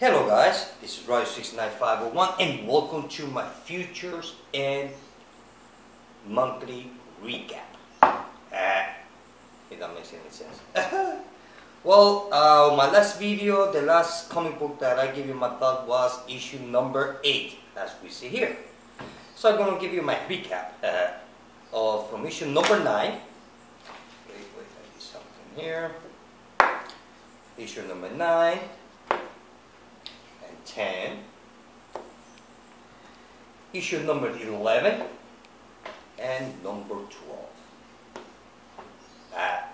Hello guys, this is Roger69501 and welcome to my Futures End monthly recap. Ah, if that makes any sense. well, uh, my last video, the last comic book that I gave you my thought was issue number 8, as we see here. So I'm going to give you my recap uh, of from issue number 9. Wait, wait, I need something here. Issue number 9 and 10. Issue number 11 and number 12. Ah,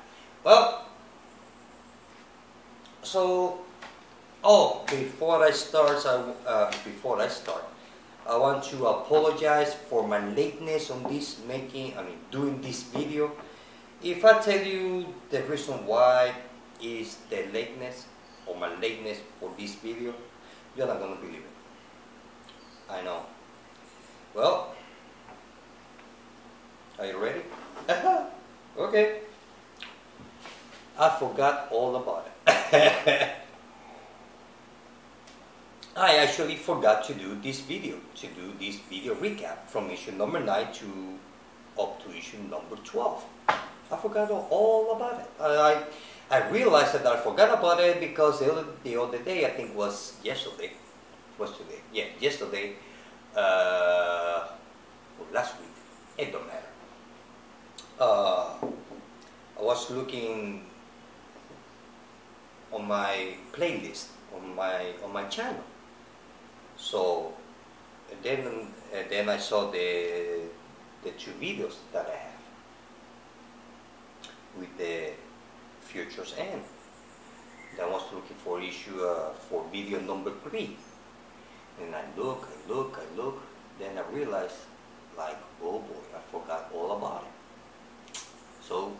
well, so, oh, before I start, I, uh, before I start, I want to apologize for my lateness on this making, I mean, doing this video. If I tell you the reason why is the lateness or my lateness for this video, you're not gonna believe it. I know. Well, are you ready? okay. I forgot all about it. I actually forgot to do this video, to do this video recap from issue number 9 to up to issue number 12. I forgot all about it. I, I realized that I forgot about it because the other, the other day, I think was yesterday, was today, yeah, yesterday, uh, last week, it don't matter. Uh, I was looking on my playlist on my on my channel. So then and then I saw the the two videos that I have with the futures. Then I was looking for issue uh, for video number three, and I look, I look, I look. Then I realized, like, oh boy, I forgot all about it. So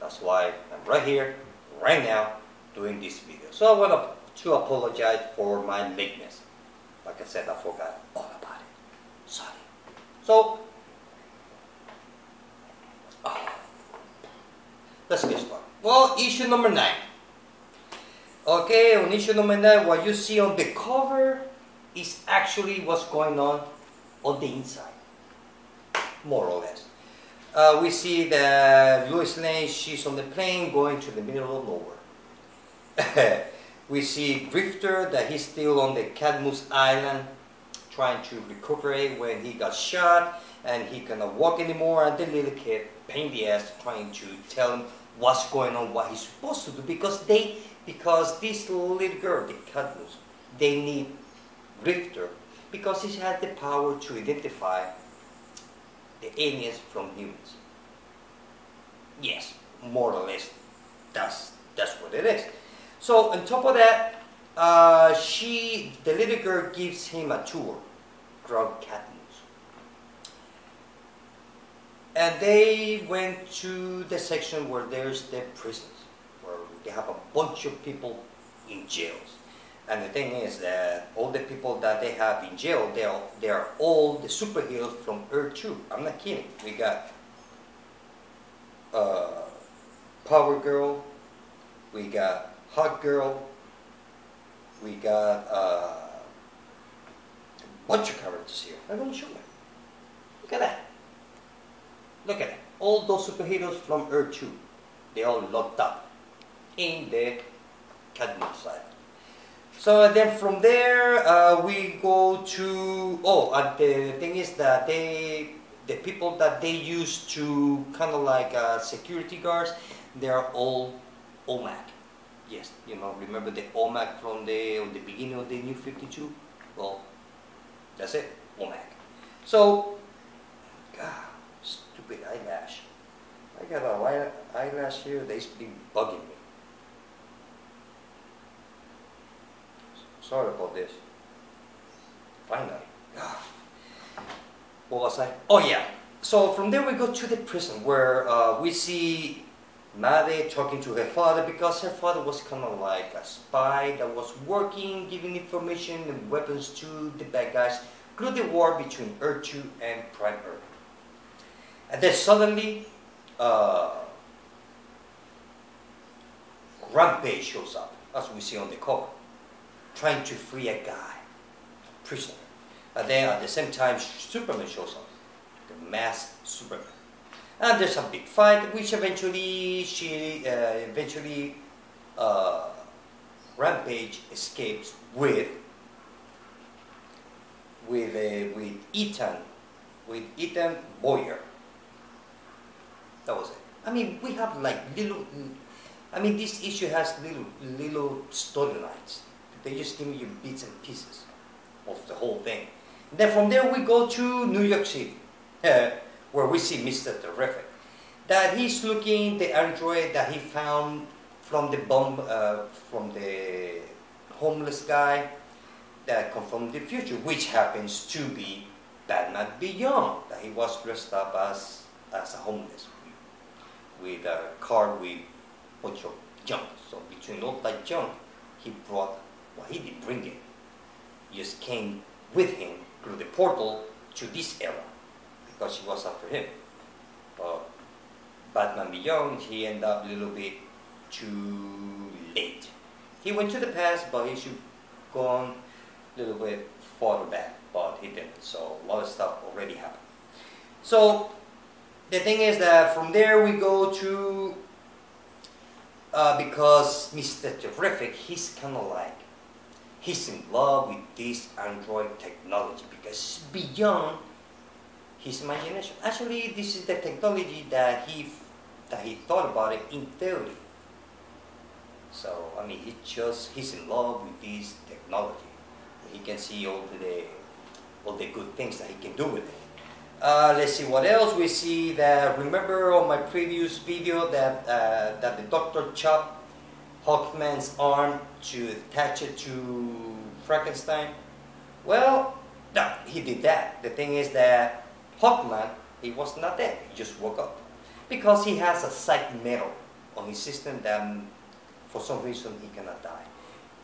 that's why I'm right here, right now, doing this video. So I want to apologize for my lateness. Like I said, I forgot all about it. Sorry. So, ah, let's get started. Well, issue number nine. Okay, on issue number nine, what you see on the cover is actually what's going on on the inside, more or less. Uh, we see that Lois Lane, she's on the plane going to the middle of nowhere. we see Grifter, that he's still on the Cadmus Island trying to recuperate when he got shot and he cannot walk anymore and the little kid, pain the ass, trying to tell him what's going on, what he's supposed to do because they, because this little girl, the Cadmus, they need Grifter because he has the power to identify the aliens from humans. Yes, more or less, that's that's what it is. So on top of that, uh, she, the little girl, gives him a tour around Cadmus, and they went to the section where there's the prisons, where they have a bunch of people in jails. And the thing is that all the people that they have in jail, they are, they are all the superheroes from Earth 2. I'm not kidding. We got uh, Power Girl, we got Hawkgirl, we got uh, a bunch of characters here. I'm going to show you. Look at that. Look at that. All those superheroes from Earth 2, they all locked up in the Cadmus side. So then from there uh, we go to oh and the thing is that they the people that they use to kind of like uh, security guards they are all OMAC. Yes, you know remember the OMAC from the the beginning of the New Fifty Two. Well, that's it OMAC. So, God, stupid eyelash. I got a eyelash here. They's been bugging me. Sorry about this. Finally. What was I? Oh yeah. So from there we go to the prison where uh, we see Made talking to her father because her father was kind of like a spy that was working, giving information and weapons to the bad guys through the war between Earth 2 and Prime Earth. And then suddenly, uh, Rampage shows up, as we see on the cover. trying to free a guy, prisoner. And then at the same time, Superman shows up, the masked Superman. And there's a big fight, which eventually she uh, eventually uh, Rampage escapes with with uh, with Ethan with Ethan Boyer. That was it. I mean, we have like little. I mean, this issue has little little storylines. They just give you bits and pieces of the whole thing. Then from there we go to New York City, where we see Mr. Terrific. That he's looking the android that he found from the bomb, uh, from the homeless guy that come from the future, which happens to be Batman Beyond, that he was dressed up as, as a homeless with a car with bunch of junk. So between all that junk, he brought, well, he didn't bring it. He just came with him through the portal to this era because she was after him. But Batman Beyond, he ended up a little bit too late. He went to the past, but he should go on a little bit farther back, but he didn't. So a lot of stuff already happened. So the thing is that from there we go to uh, because Mr. Terrific, he's kind of like he's in love with this Android technology because beyond his imagination. Actually, this is the technology that he that he thought about it in theory. So I mean, he just he's in love with this technology. He can see all the all the good things that he can do with it. Uh, let's see what else we see. That remember on my previous video that uh, that the doctor chopped Hawkman's arm to attach it to Frankenstein. Well, no, he did that. The thing is that Hawkman he was not dead. He just woke up because he has a psych metal on his system that for some reason he cannot die.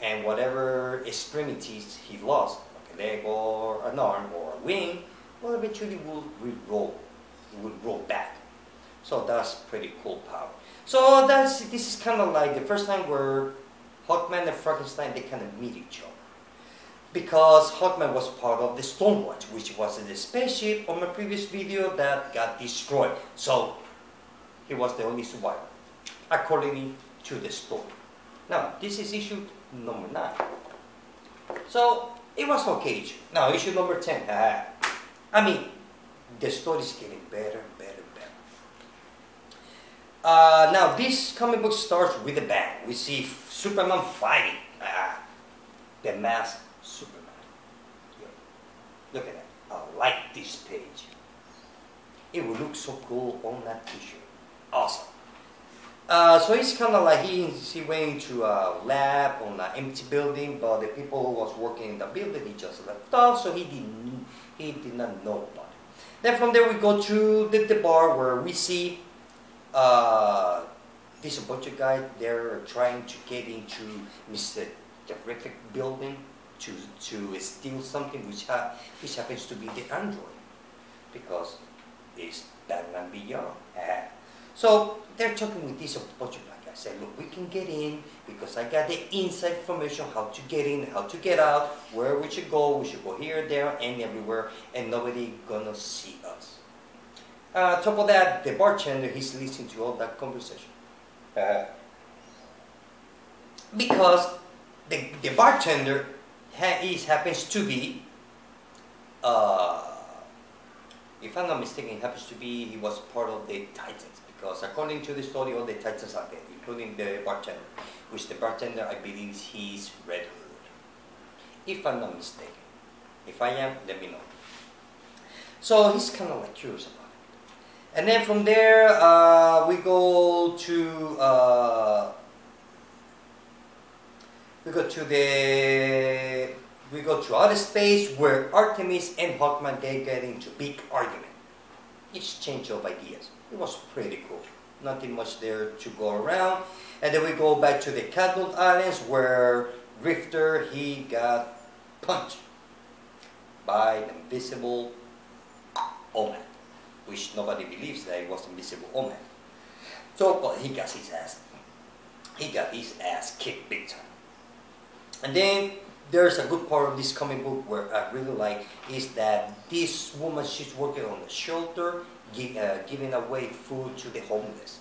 And whatever extremities he lost, like a leg or an arm or a wing, well, eventually will re-roll. It will roll back. So that's pretty cool power. So that's this is kind of like the first time where Hawkman and Frankenstein they kind of meet each other. Because Hawkman was part of the Stormwatch, which was the spaceship on my previous video that got destroyed. So he was the only survivor, according to the story. Now, this is issue number 9. So, it was okay. Now, issue number 10. I mean, the story is getting better and better and better. Uh, now, this comic book starts with a bang. We see Superman fighting. Ah, the masked Superman. Look at that. I like this page. It will look so cool on that t-shirt. Awesome. Uh, so it's kind of like he, he went to a lab on an empty building, but the people who was working in the building, he just left off, so he didn't, he did not know about it. Then from there we go to the, the bar where we see uh, this bunch of guys, they're trying to get into Mr. Terrific building to, to steal something which, ha which happens to be the android, because it's Batman Beyond. So they're talking with this bunch of guys. Say, look, we can get in because I got the inside information how to get in, how to get out, where we should go. We should go here, there, and everywhere, and nobody gonna see us. Uh, top of that, the bartender, he's listening to all that conversation. Uh, because the, the bartender ha is, happens to be, uh, if I'm not mistaken, happens to be, he was part of the Titans because according to the story, all the Titans are dead, including the bartender, which the bartender, I believe, he's Red Hood. If I'm not mistaken. If I am, let me know. So he's kind of like curious about it. And then from there, uh, we go to uh, we go to the we go to outer space where Artemis and Hawkman they get into big argument, exchange of ideas. It was pretty cool. Nothing much there to go around. And then we go back to the Cadmus Islands where Grifter, he got punched by an invisible omen, which nobody believes that it was invisible omen. So, well, he got his ass, he got his ass kicked big time. And then there's a good part of this comic book where I really like is that this woman she's working on the shelter, gi- uh, giving away food to the homeless,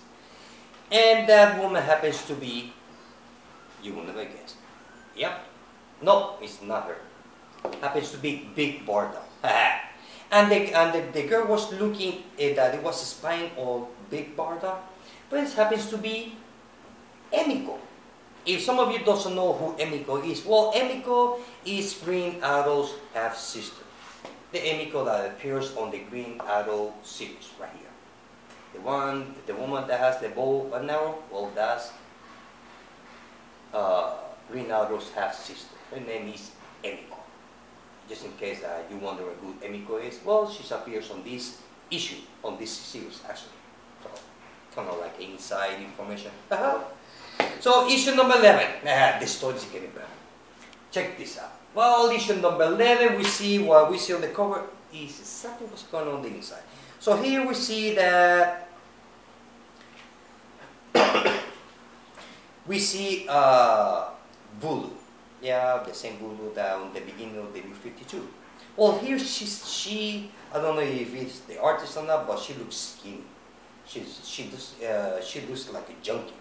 and that woman happens to be, you will never guess, yep, no, it's not her, happens to be Big Barda, and the and the, the girl was looking at that it was spying on Big Barda, but it happens to be Emiko if some of you doesn't know who Emiko is, well, Emiko is Green Arrow's half sister. The Emiko that appears on the Green Arrow series right here. The one, the woman that has the bow and arrow, well, that's uh, Green Arrow's half sister. Her name is Emiko. Just in case uh, you wonder who Emiko is, well, she appears on this issue, on this series actually. So, kind of like inside information. So issue number 11, ah, the story is getting better. Check this out. Well, issue number 11, we see what we see on the cover is exactly what's going on, on the inside. So here we see that we see uh, Voodoo. Yeah, the same Voodoo that on the beginning of the New 52. Well, here she's, she, I don't know if it's the artist or not, but she looks skinny. She's, she, looks, uh, she looks like a junkie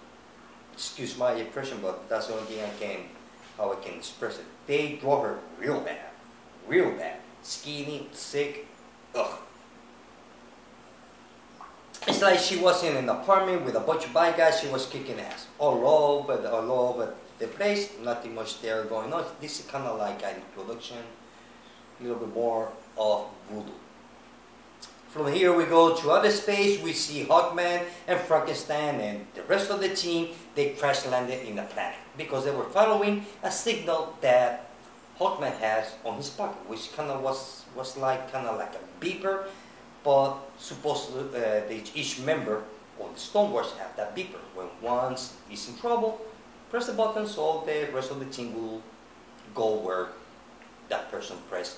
excuse my impression, but that's the only thing I can, how I can express it. They draw her real bad, real bad, skinny, sick, ugh. It's like she was in an apartment with a bunch of bad guys. She was kicking ass all over, all over the place. Nothing much there going on. This is kind of like an introduction, a little bit more of voodoo. From here we go to other space, we see Hawkman and Frankenstein and the rest of the team, they crash landed in the planet because they were following a signal that Hawkman has on his pocket, which kind of was, was like kind of like a beeper, but supposedly uh, each member of the Stormwatch have that beeper. When one is in trouble, press the button so the rest of the team will go where that person pressed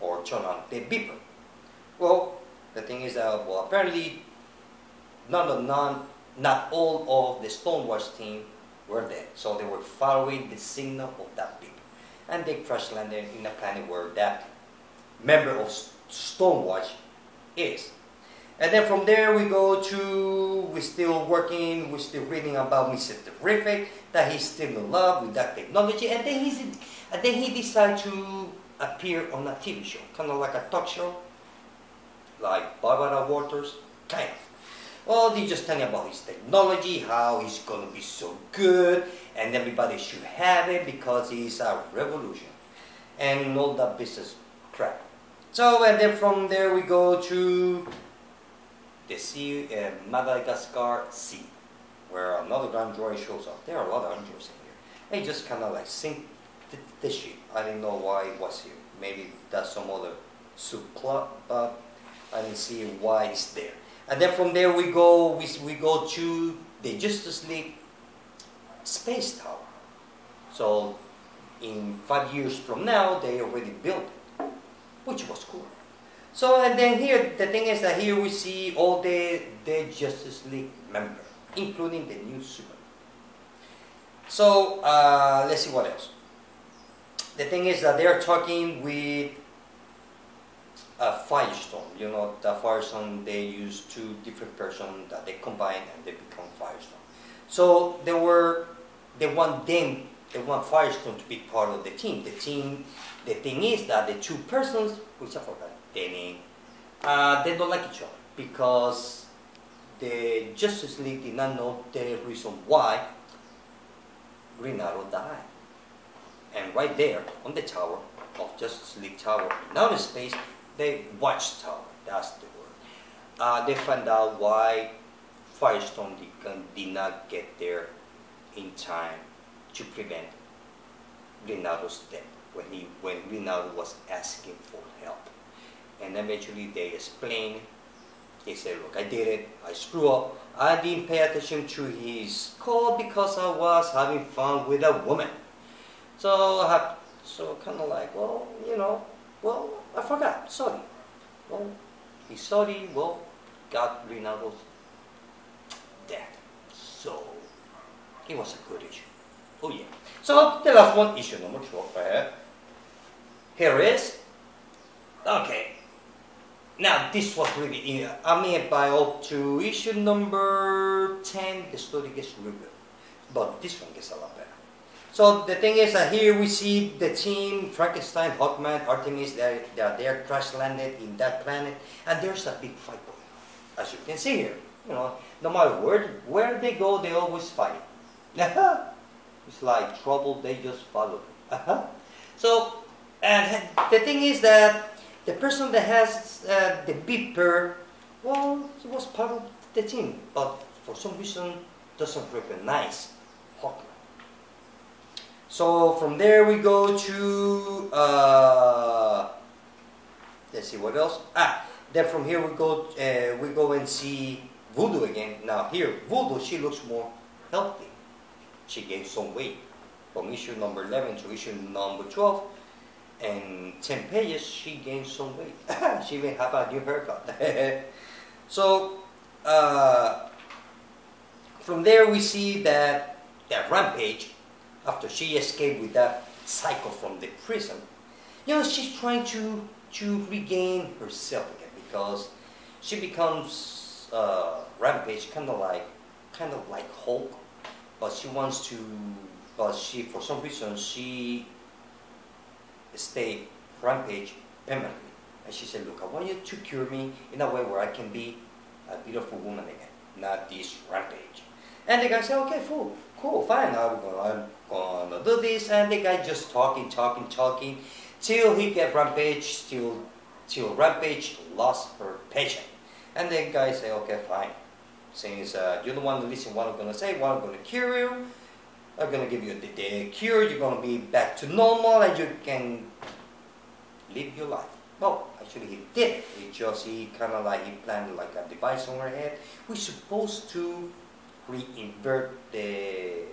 or turn on the beeper. Well, the thing is that well, apparently none of none, not all of the Stormwatch team were there, so they were following the signal of that people, and they crash landed in a planet where that member of Stormwatch is. And then from there we go to, we're still working, we're still reading about Mr. Terrific, that he's still in love with that technology, and then he's, and then he decided to appear on a TV show, kind of like a talk show, like Barbara Walters, kind of. Well, they just telling about his technology, how he's going to be so good, and everybody should have it because he's a revolution, and all that business crap. So, and then from there we go to the sea, uh, Madagascar Sea, where another android shows up. There are a lot of androids in here. They just kind of like sink the, the ship. I didn't know why it was here. Maybe that's some other subplot, but Didn't see why it's there. And then from there we go, we, we go to the Justice League Space Tower. So in five years from now, they already built it, which was cool. So and then here, the thing is that here we see all the, the Justice League members, including the new Superman. So uh, let's see what else. The thing is that they are talking with a Firestorm. You know, the Firestorm, they use two different persons that they combine and they become Firestorm. So they were, they want them, they want Firestorm to be part of the team. The team, the thing is that the two persons, which I forgot their name, uh, they don't like each other because the Justice League did not know the reason why Green Arrow died. And right there on the tower of Justice League Tower in outer space, they watchtower, that's the word. Uh, they found out why Firestorm did not get there in time to prevent Rinaldo's death when he when Rinaldo was asking for help. And eventually they explained, they said, look, I did it, I screwed up, I didn't pay attention to his call because I was having fun with a woman. So I have, so kind of like, well, you know, well, I forgot. Sorry. Well, he's sorry. Well, got Rinaldo's dead. So, it was a good issue. Oh yeah. So the last one, issue number 12. Uh, here is. Okay. Now this was really, I mean by up to issue number 10, the story gets really good. But this one gets a lot better. So the thing is that here we see the team, Frankenstein, Hawkman, Artemis, they're, they're there crash landed in that planet, and there's a big fight going on, as you can see here. You know, no matter where, where they go, they always fight. it's like trouble, they just follow. so, and the thing is that the person that has uh, the beeper, well, he was part of the team, but for some reason doesn't recognize Hawkman. So from there we go to, uh, let's see what else. Ah, then from here we go, uh, we go and see Voodoo again. Now here, Voodoo, she looks more healthy. She gained some weight from issue number 11 to issue number 12. And 10 pages, she gained some weight. she even have a new haircut. so, uh, from there we see that, that Rampage after she escaped with that cycle from the prison, you know, she's trying to to regain herself again because she becomes uh, rampage, kind of like kind of like Hulk, but she wants to, but she for some reason she stay rampage permanently, and she said, look, I want you to cure me in a way where I can be a beautiful woman again, not this rampage. And the guy said, okay, cool, cool, fine, I'm gonna gonna do this, and the guy just talking, talking, talking, till he get Rampage, till, till Rampage lost her patient. And the guy say, okay, fine. Since uh, you don't want to listen what I'm gonna say, what I'm gonna cure you, I'm gonna give you the, cure, you're gonna be back to normal, and you can live your life. Well, actually he did. He just, he kind of like, he planted like a device on her head, which supposed to reinvert the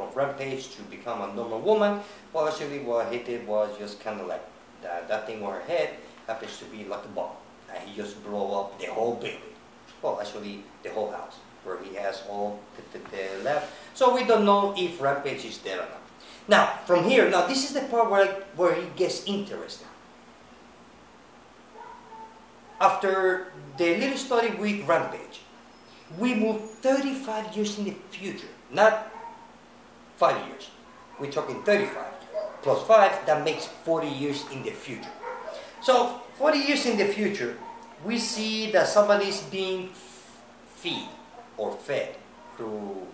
from rampage to become a normal woman. Well, actually, what he did was just kind of like that, that thing on her head happens to be like a bomb, and he just blow up the whole building. Well, actually, the whole house where he has all the, the, the left. So we don't know if Rampage is there or not. Now, from here, now this is the part where, where it gets interesting. After the little story with Rampage, we move 35 years in the future, not five years. We're talking 35 plus five, that makes 40 years in the future. So 40 years in the future, we see that somebody is being fed or fed through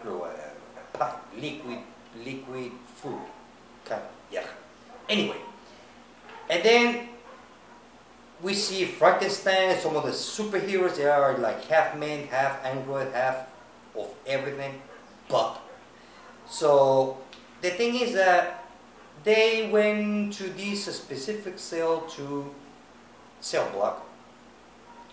through a, a pipe, liquid liquid food, kind of, yeah. Anyway, and then we see Frankenstein, some of the superheroes, they are like half man, half android, half of everything but. So the thing is that they went to this specific cell to cell block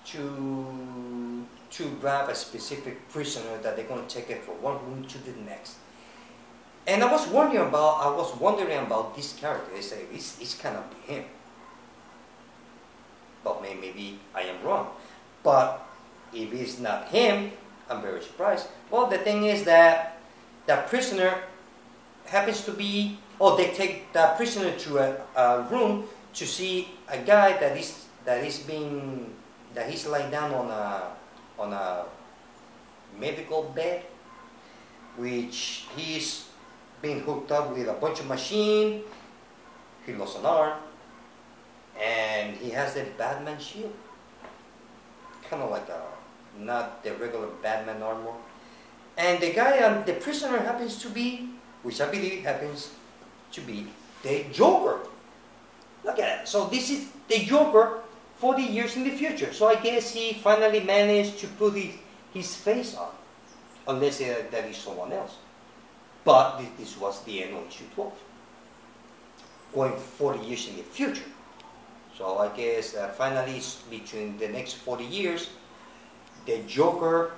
to to grab a specific prisoner that they're going to take it from one room to the next. And I was wondering about I was wondering about this character. They say it's, it's kind of him. But maybe I am wrong. But if it's not him, I'm very surprised. Well, the thing is that the prisoner happens to be, oh, they take the prisoner to a, a room to see a guy that is that is being that he's lying down on a on a medical bed, which he's being hooked up with a bunch of machine. He lost an arm, and he has the Batman shield, kind of like a not the regular Batman armor. And the guy, um, the prisoner happens to be, which I believe happens to be the Joker. Look at it. So this is the Joker 40 years in the future. So I guess he finally managed to put his, his face on. Unless uh, that is someone else. But this, this was the end of issue 12. Going 40 years in the future. So I guess uh, finally between the next 40 years, the Joker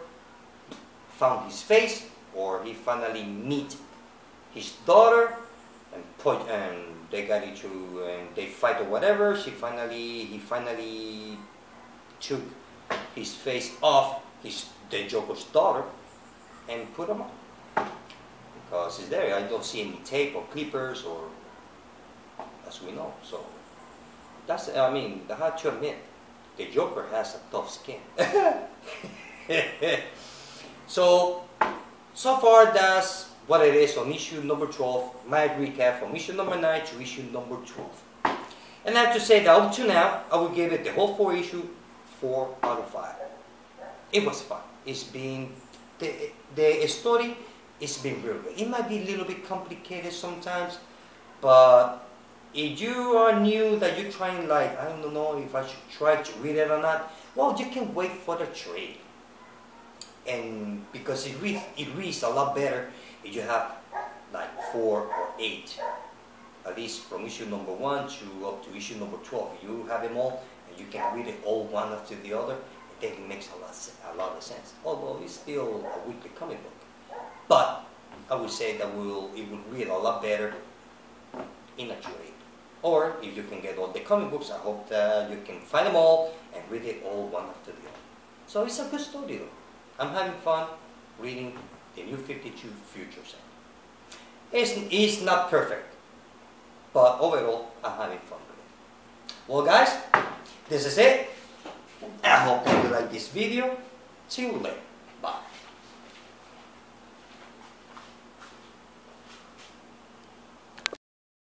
found his face, or he finally meet his daughter, and put and they got into and they fight or whatever. She finally he finally took his face off his the Joker's daughter and put him on. because it's there. I don't see any tape or clippers or, as we know. So that's, I mean, I have to admit, the Joker has a tough skin. so, so far that's what it is on issue number 12. My recap from issue number 9 to issue number 12. And I have to say that up to now, I would give it the whole four issue 4 out of 5. It was fun. It's been, the, the story it's been real good. It might be a little bit complicated sometimes, but if you are new that you're trying like, I don't know if I should try to read it or not, well, you can wait for the trade. And because it reads, it reads a lot better if you have like four or eight, at least from issue number one to up to issue number 12. You have them all and you can read it all one after the other. I it makes a lot, a lot of sense. Although it's still a weekly comic book. But I would say that will it would read a lot better in a trade. Or if you can get all the comic books, I hope that you can find them all and read it all one after the other. So it's a good though. I'm having fun reading the new 52 Futures End. It's, it's not perfect, but overall, I'm having fun with it. Well guys, this is it. I hope you like this video. See you later. Bye.